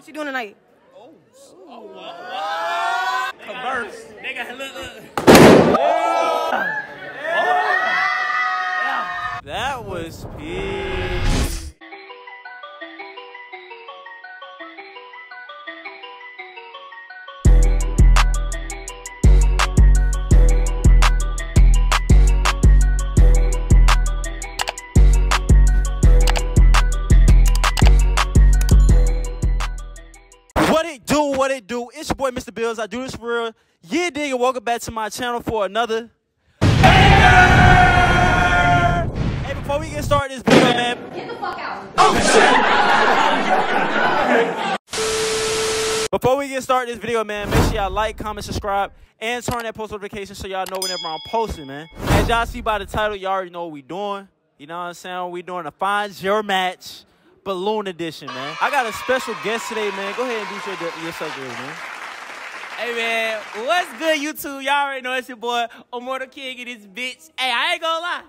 What you doing tonight? Converse. Nigga, look, look. That was peace. It's your boy Mr. Bills. I do this for real. Yeah, dig, and welcome back to my channel for another Hey, before we get started this video, man. Get the fuck out. Oh, shit. before we get started this video, man, make sure y'all like, comment, subscribe, and turn that post notification so y'all know whenever I'm posting, man. As y'all see by the title, y'all already know what we doing. You know what I'm saying? We doing a Find Your Match Balloon Edition, man. I got a special guest today, man. Go ahead and do your, yourself good, man. Hey man, what's good, YouTube? Y'all already know it's your boy, Immortal King and this bitch. Hey, I ain't gonna lie.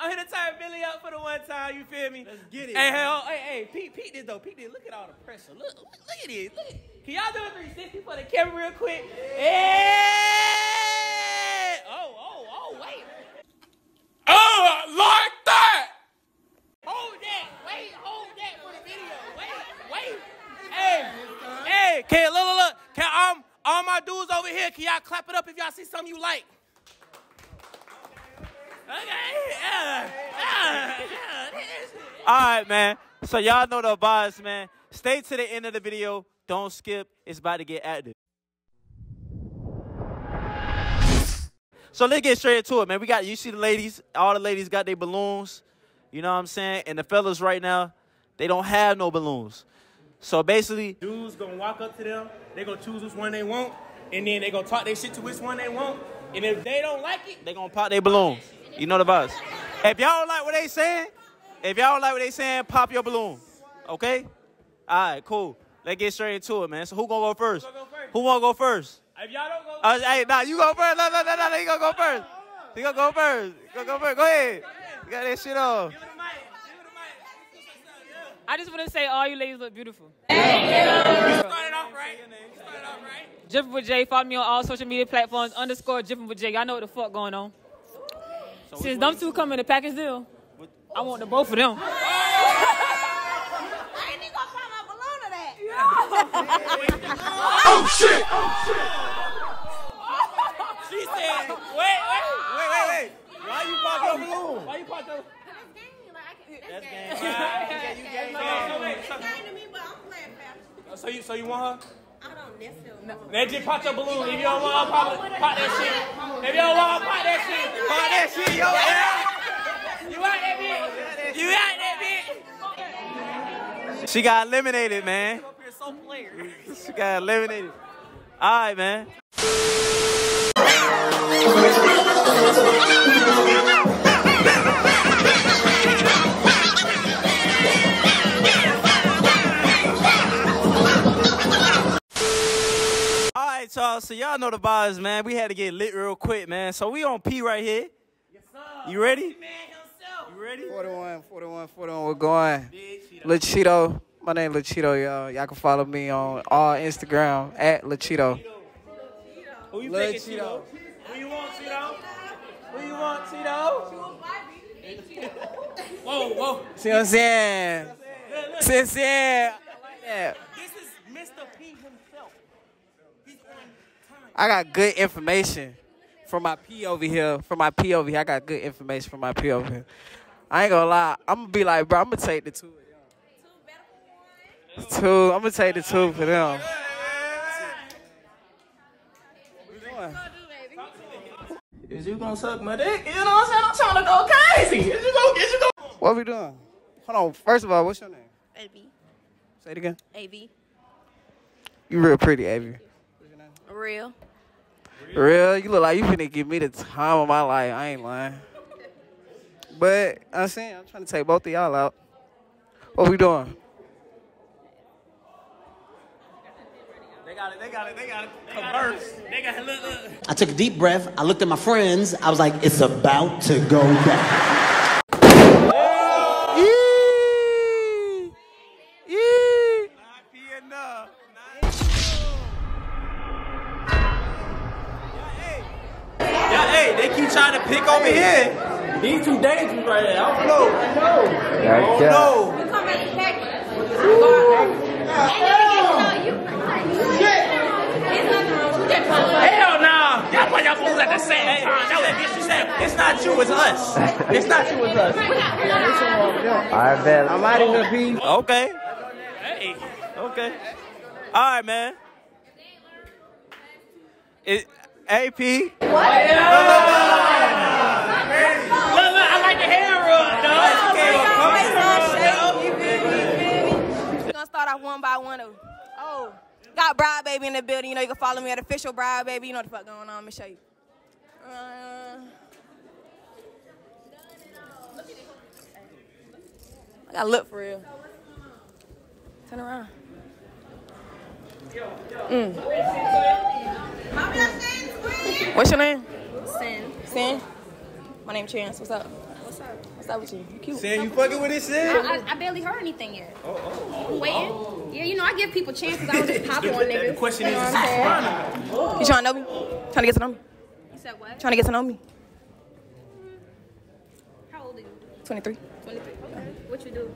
I'm here to turn Billy up for the one time, you feel me? Let's get it, Hey, hey, oh, hey, hey, Pete, peep this though, Pete this. Look at all the pressure. Look, look, look at this. Look. Can y'all do a 360 for the camera real quick? Hey! Oh, oh, oh, wait. Oh, like that! Hold that. Wait, hold that for the video. Wait, wait. Hey, hey, can look, look, look. Can um all my dudes over here, can y'all clap it up if y'all see something you like? Okay, yeah, yeah, yeah. this- All right, man. So y'all know the vibes, man. Stay to the end of the video. Don't skip. It's about to get active. So let's get straight into it, man. We got you see the ladies. All the ladies got their balloons. You know what I'm saying? And the fellas right now, they don't have no balloons. So basically, Dudes gonna walk up to them, they gonna choose which one they want, and then they gonna talk their shit to which one they want. And if they don't like it, they gonna pop their balloons. You know the vibes. If y'all don't like what they saying, if y'all don't like what they saying, pop your balloon. Okay? All right, cool. Let's get straight into it, man. So who gonna go first? Who gonna go first? Who wanna go first? if y'all don't go, Uh, hey, nah, you go first. No, no, no, no, no, you gonna go first. You gonna go first. You gonna go first. Go ahead. You got that shit on. give it a mic, give it a mic. I just want to say all you ladies look beautiful. Thank You started off right. Started off right. Jiffin with J. Follow me on all social media platforms. Underscore Jiffin with J. Y'all know what the fuck going on. Since them two come in the package deal, I want the both of them. I ain't even gonna find my balloon of that. Oh, oh, she said, wait, wait. Wait, wait, wait. Why you pop your balloon? Why you part the? That's game. You game. So, wait, so, Game to me, but I'm playing fast. so you, so you want her? I don't necessarily know. Then just pop your balloon. If you don't want her, pop, it- pop that shit. If you don't want her, pop that shit. Pop that shit, yo. Yeah. You out that bitch? You out that bitch? She got eliminated, man. Up here so player. She got eliminated. All right, man. right, y'all. So y'all know the vibes, man. We had to get lit real quick, man. So we on P right here. Yes, sir. You ready? Man. You ready? 41, 41, 41, we're going. Lil Cheeto. My name Lil Cheeto, y'all. Y'all can follow me on all Instagram at Lil Cheeto. Who you Lil picking, Cheeto. Tito? Who you want, Tito? Who you want, Tito? Whoa, whoa. See what I'm saying? See what I'm saying? I like that. This is Mr. P himself. He's on time. I got good information from my P over here. From my P over here, I got good information from my P over here. I ain't gonna lie. I'm gonna be like, bro, I'm gonna take the two. Two. I'm gonna take the two for them. What you going to? Is you gonna suck my dick? You know what I'm saying? I'm trying to go crazy. Is you gonna, is you gonna? What are we doing? Hold on. First of all, what's your name? AB. Say it again. AB. You real pretty, Avy. Real. Real, you look like you finna give me the time of my life. I ain't lying. But I'm saying I'm trying to take both of y'all out. What we doing? They got it. They got it. They got it. Converse. They got it. Look, look. I took a deep breath. I looked at my friends. I was like, it's about to go down. These two dangerous right there. I don't know. I don't know. Come back to Texas. Hell no! Y'all put y'all fools at the same time. That was disrespectful. It's not you, it's us. It's not you, it's us. I bet. I'm out of here, P. Okay. Hey. Okay. All right, man. It, AP. Look, look, I like the hair rub, dog. We're gonna start off one by one. Of, oh, got Bride Baby in the building. You know, you can follow me at official Bride Baby. You know what the fuck going on. Let me show you. Uh, I gotta look for real. Turn around. Mm. What's your name? Sin. Sin. My name Chance. What's up? What's up? What's up with you? You cute. Saying you fucking with this shit? I, I, I barely heard anything yet. Oh, oh. oh Waiting. Yeah, you know, I give people chances. I don't just pop on niggas. The question you know is, what is I'm this? You trying to know me? Trying to get to know me? You said what? Trying to get to know me? How old are you? 23. 23. Okay. What you do?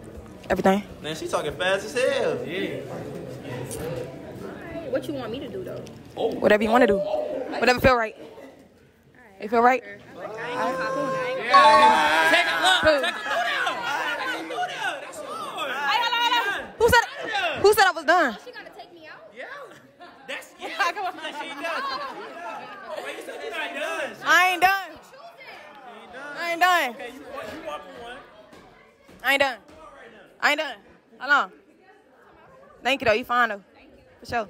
Everything. Man, she talking fast as hell. Yeah. Alright. What you want me to do, though? Oh. Whatever you want to do. Whatever feel right. You feel right? Take a look. Take a through there. Take a through there. That's yours. Hey, hello, hello. Who said, who said I was done? She gonna take me out? Yeah. That's yeah. She does. Wait, you said you're not done. I ain't done. I ain't done. Okay, you you want for one. I ain't done. I ain't done. Hold on. Thank you, though. You fine, though. For sure.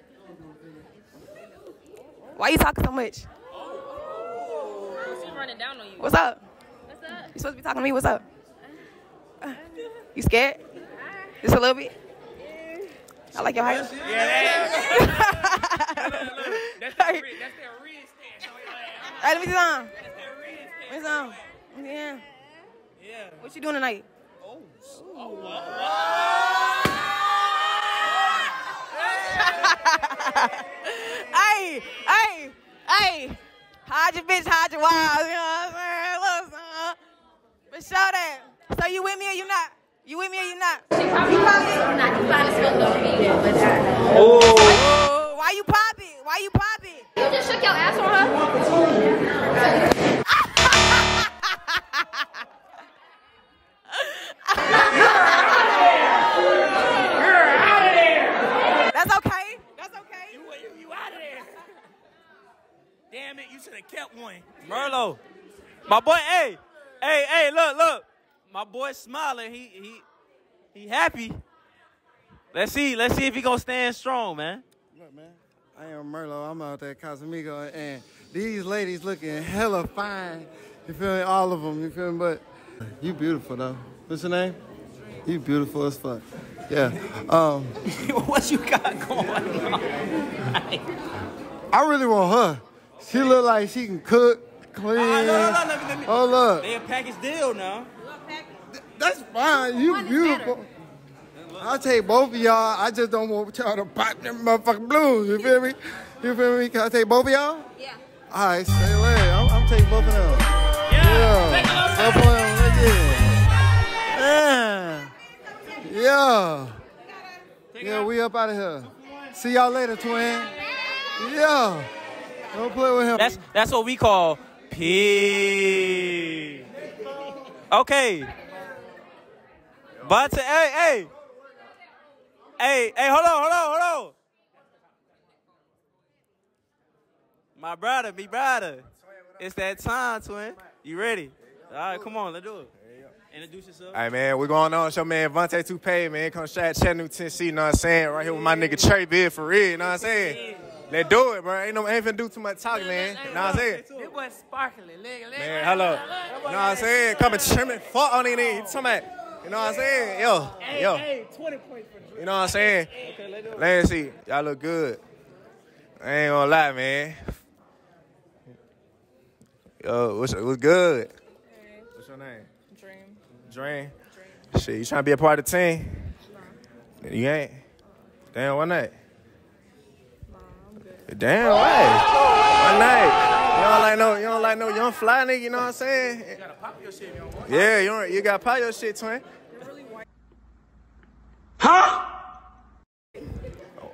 Why you talking so much? She's running down on you. What's up? You supposed to be talking to me. What's up? You scared? Just a little bit? I like your height. Yeah, That's that red. That's that red. Hey, let me see some. That's that red Let me some. Yeah. Yeah. What you doing tonight? Oh. oh hey, hey, hey. Hide your bitch, hide your wives. You know what I'm saying? Look, son. But show that. So you with me or you not? You with me or you not? She probably not. You probably still don't need but uh, Oh, why you pop it? Why you pop it? you just shook your ass on her. That's okay. That's okay. You, you, you out of there. Damn it, you should have kept one. Merlo. My boy, hey, hey, hey, look, look. My boy smiling. He he he happy. Let's see, let's see if he gonna stand strong, man. Look, man, I am Merlo. I'm out there at Casamigo, and these ladies looking hella fine. You feel me? All of them. You feel me? But you beautiful though. What's your name? You beautiful as fuck. Yeah. Um, what you got going on? I really want her. She look like she can cook, clean. No, no, no, let me- let me- Hold up. They a package deal now. That's fine. You beautiful. I'll take both of y'all. I just don't want y'all to pop them motherfucking blues. You feel me? You feel me? Can I take both of y'all? Yeah. All right, say less. I'm, I'm taking both of them. Yeah. Both of them. Yeah. Yeah. Yeah, we up out of here. See y'all later, twin. Yeah. Don't play with him. That's that's what we call P. Okay. But hey, hey. Hey, hey, hold on, hold on, hold on. My brother, me brother. It's that time, twin. You ready? All right, come on, let's do it. Introduce yourself. Hey man, we going on. It's your man Vontae Toupee, man. Come straight Chattanooga, Tennessee, you know what I'm saying? Right here with my nigga Tray Bills for real, you know what I'm saying? Let's do it, bro. Ain't no ain't finna do too much talking, man. You know what I'm saying? It was sparkling. Leg, leg, Man, hello. You know what I'm saying? Come and trimming fuck on it. You talking about, you know what I'm saying? Yo, yo. Hey, 20 points for Drew. You know what I'm saying? Let's see. Y'all look good. I ain't gonna lie, man. Yo, what's, what's good? What's your name? Dream. Dream. Shit, you trying to be a part of the team? You ain't. Damn, why not? Damn right. One night. You don't like no, you don't like no young fly nigga. You know what I'm saying? You gotta pop your shit. You yeah, you don't, you gotta pop your shit, twin. Huh?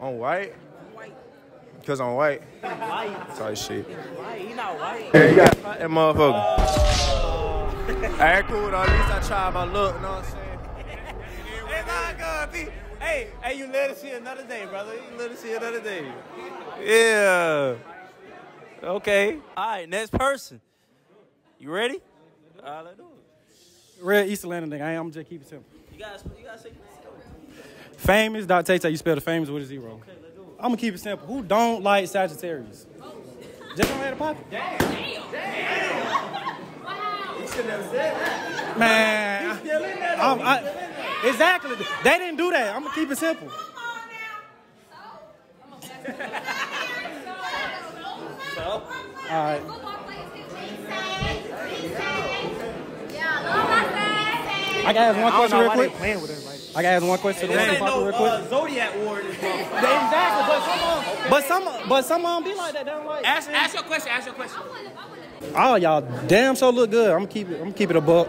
On white? I'm white. Cause I'm white. Sorry, shit. He not white. Yeah, you gotta pop that motherfucker. Alright, cool. Though. At least I tried my look. You know what I'm saying? Hey, not good. Be- Hey, hey, you live to see another day, brother. You live to see another day. Yeah. Okay. All right, next person. You ready? All right, let's do it. Real East Atlanta nigga. I am I'm just keep it simple. You guys, you guys say Famous, Dot Tay Tay, you spell the famous with a zero. I'm gonna keep it simple. Who don't like Sagittarius? Just don't let it pop. Man, I'm- I- exactly. They didn't do that. I'm gonna keep it simple. All right. I gotta ask one question real quick. I gotta ask one question. Ain't no real quick. uh, Zodiac War. This. Exactly, but some of but some but some of them be like that. They don't like. Ask, ask your question. Ask your question. Oh, y'all damn so look good. I'm gonna keep it. I'm gonna keep it a buck.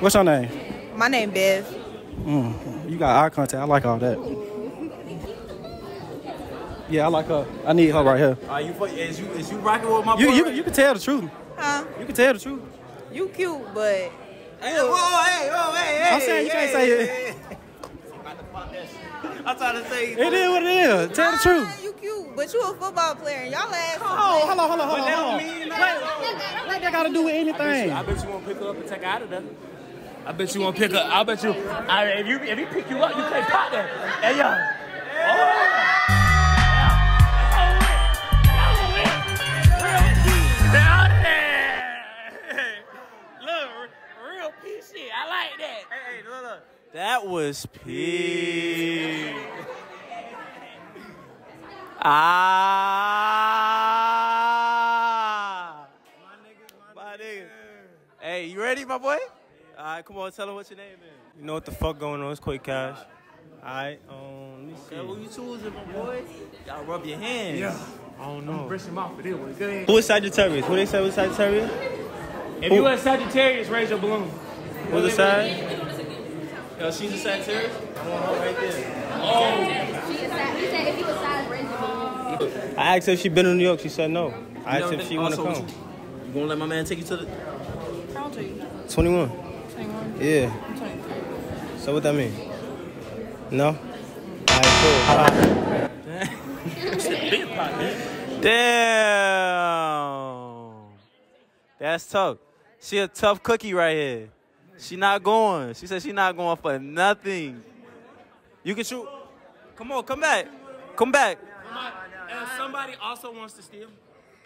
What's your name? My name Bev. Mm, you got eye contact. I like all that. Yeah, I like her. I need her right here. Are you, is you, is you rocking with my You boy? you, right you can tell the truth. Huh? You can tell the truth. You cute, but Hey, whoa, hey, whoa, hey, hey. I'm saying you can't hey, say it. hey, hey. I'm trying to say. It is what it is. Tell the truth. Nah, you cute, but you a football player. and Y'all ass. Oh, hold on, hold on, hold on, But that hold on. Wait, what that got to do with anything? I bet you won't pick her up and take her out of there. I bet you won't pick up. I bet you. I, if you if he pick you up, you can't pop that. Hey yo. That was P. Ah. My nigga. Hey, you ready, my boy? All right, come on, tell him what your name is. You know what the fuck going on? It's Quick Cash. Alright, um, let me see. Okay, who you choosing, my boy? Y'all rub your hands. Yeah. I don't know. Brush him off for this one. Good. Who is Sagittarius? Who they say was Sagittarius? If you a Sagittarius, raise your balloon. Who's the side? Yo, she's a Sagittarius? I want her right there. She is sad. He said if you a size, raise your balloon. I asked her if she been in New York. She said no. I asked her if she want to Also, come. You gonna let my man take you to the. How old are you? 21. 21. Yeah. I'm 23. So what that mean? No? Alright, cool. Damn. That's tough. She a tough cookie right here. She not going. She said she not going for nothing. You can shoot. Come on, come back. Come back. And somebody also wants to steal.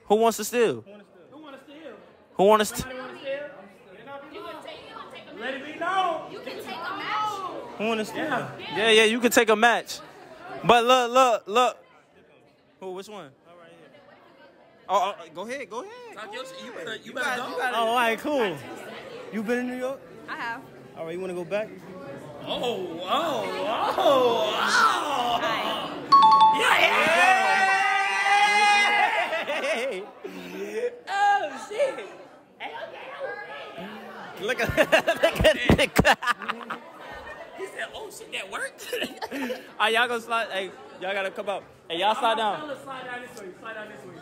Who wants to steal? Who want to steal? Who wants to? St- Somebody want to steal? Let it be known. You can take a match. Who want to steal? yeah, yeah. You can take a match. But look, look, look. Who? Which one? Oh, oh, go ahead, go ahead. You better, you better go. Oh, alright, cool. You been in New York? I have. Alright, you want to go back? Oh, oh, oh, oh. Hey. Look at look at Nick. He said, oh, shit, that worked. All right, y'all gonna slide. Hey, y'all gotta come up. Hey, y'all slide down. Slide down this way. Slide down this way.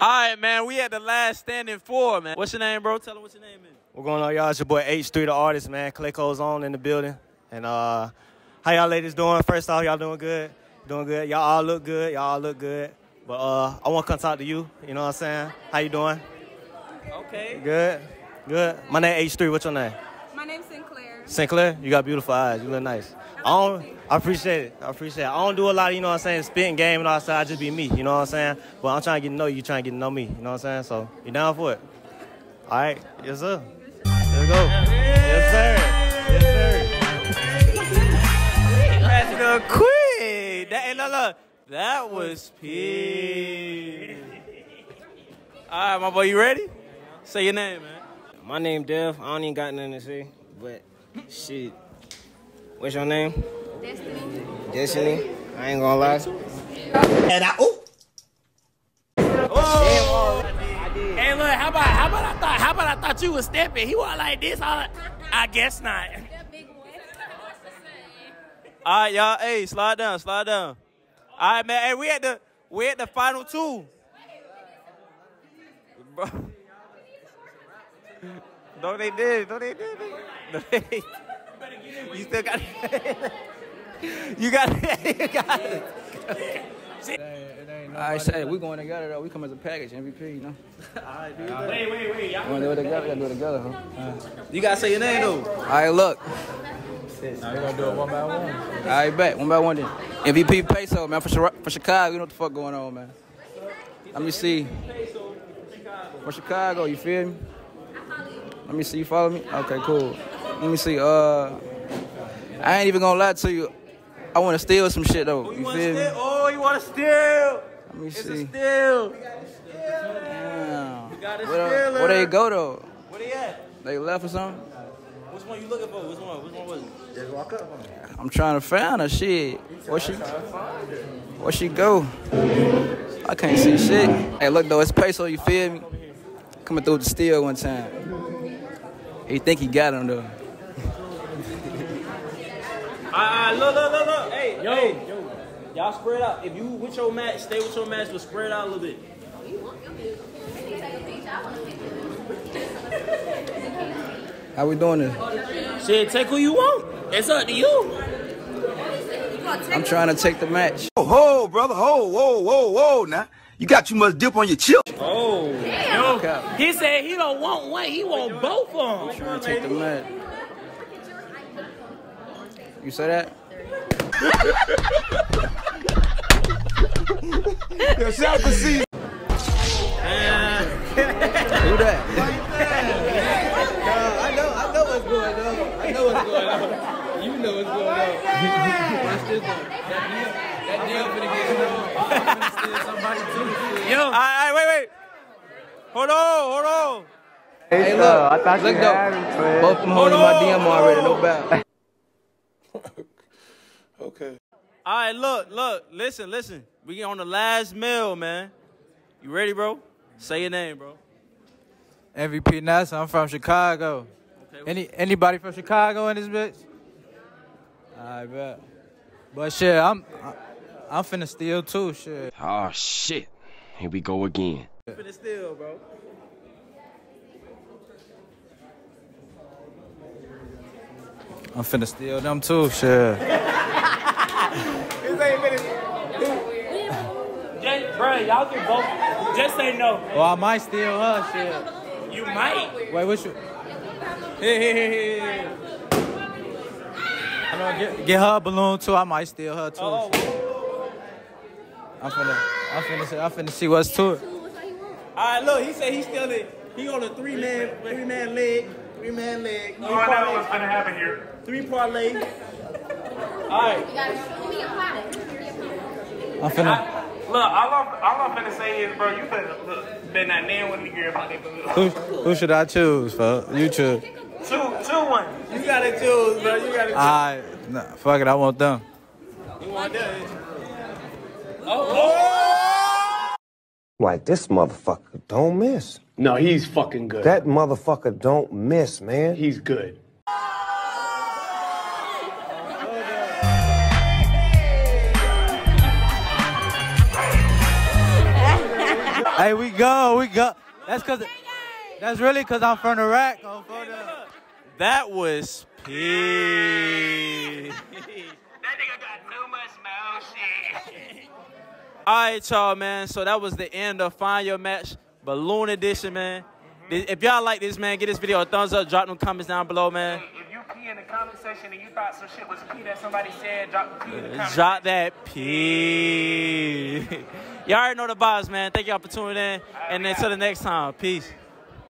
All right, man. We at the last standing four, man. What's your name, bro? Tell them what your name is. What's going on, y'all? It's your boy H3, the artist, man. Clayco's on in the building. And uh, how y'all ladies doing? First off, y'all doing good? Doing good. Y'all all look good. Y'all all look good. But uh, I want to come talk to you. You know what I'm saying? How you doing? Okay. Good. Good. My name H3. What's your name? My name's Sinclair. Sinclair. You got beautiful eyes. You look nice. I don't. I appreciate it. I appreciate it. I don't do a lot of, you know what I'm saying, spitting game and all that. I just be me. You know what I'm saying? But I'm trying to get to know you. You trying to get to know me. You know what I'm saying? So you down for it? All right. Yes, sir. Let's go. Yes, sir. Yes, sir. Magical Queen. That, hey, look, look. That was P. All right, my boy, you ready? Say your name, man. My name Dev. I don't even got nothing to say, but shit. What's your name? Destiny. Destiny. I ain't gonna lie. And I, oh, Hey, look, how about how about I thought how about I thought you was stepping? He was like this. I, I guess not. All right, y'all. Hey, slide down, slide down. All right, man. Hey, we at the we at the final two. Bro. No, they did. No, they did. No, they did. You still got it. You got it. You got it. I say we going together though. We come as a package, MVP. You know. Wait, wait, wait. Y'all Want to do it together? Gotta do it together, huh? You gotta say your name though. All right, look. Now you gonna do it one by one. All right, bet one by one then. MVP Peso, man, for for Chicago. You know what the fuck going on, man. Let me see. For Chicago, you feel me? Let me see. You follow me? Okay, cool. Let me see. Uh, I ain't even gonna lie to you. I want to steal some shit though. You wanna feel me? Oh, you want to steal? Let me It's see. a steal. Damn. You got a Where, stealer. where they go though? Where they at? They left or something? Which one you looking for? Which one? Which one was it? Just walk up. I'm trying to find her. Shit. Where she? Where she go? I can't see shit. Hey, look though, it's peso. You feel me? Coming through with the steel one time. He think he got him though. All right, ah, ah, look, look, look, look. Hey, yo, hey, yo. Y'all spread out. If you with your match, stay with your match, but spread out a little bit. How we doing this? Shit, take who you want. It's up to you. I'm trying to take the match. Oh, ho, brother, ho, whoa, whoa, whoa, now. You got too much dip on your chip. Oh. Yo, he said he don't want one. He want both of them. Trying to take the match. You say that? Yo, shout to see. Who that? I know, I know what's going on. I know what's going on. You know what's going on. Watch this though. That deal, finna get. I'm finna steal somebody too. Yo. All right, wait, wait. Hold on, hold on. Hey, look, I thought look though. Both of them holding my DM already, no bad. Okay. All right, look, look, listen, listen. We get on the last meal, man. You ready, bro? Say your name, bro. MVP Nessa, I'm from Chicago. Okay, Any anybody from Chicago in this bitch? I bet. But shit, I'm I, I'm finna steal too. Shit. Oh shit. Here we go again. I'm finna steal, bro. I'm finna steal them too. Shit. Just, bro, y'all can both. Just say no. Well, I might steal her. Shit. You might. Wait, what you? Hey, hey, hey, hey, hey. I know, get, get her a balloon too. I might steal her too. Oh, I'm finna, I'm finna, see, I'm finna see what's to it. All right, look, he said he still in. He on a three man, three man leg, three man leg. Oh, I know what's gonna happen here. Three parlay. All right. You gotta show me I'm finna. Look, all I'm, all I'm finna say is, bro, you better look, better not name one nigga about that Who, balloon. who should I choose, fuck? You choose. Two, two one. You gotta choose, bro. You gotta choose. I, nah, fuck it. I want them. You want that? Like this motherfucker don't miss. No, he's fucking good. That motherfucker don't miss, man. He's good. hey, we go, we go. That's cause, that's really cause I'm from Iraq. I'm from the- That was P. All right, y'all, man. So that was the end of Find Your Match Balloon Edition, man. If y'all like this, man, give this video a thumbs up. Drop them comments down below, man. If you pee in the comment section and you thought some shit was pee that somebody said, drop the pee in the comment Drop that P. y'all already know the vibes, man. Thank y'all for tuning in. And until the next time, peace.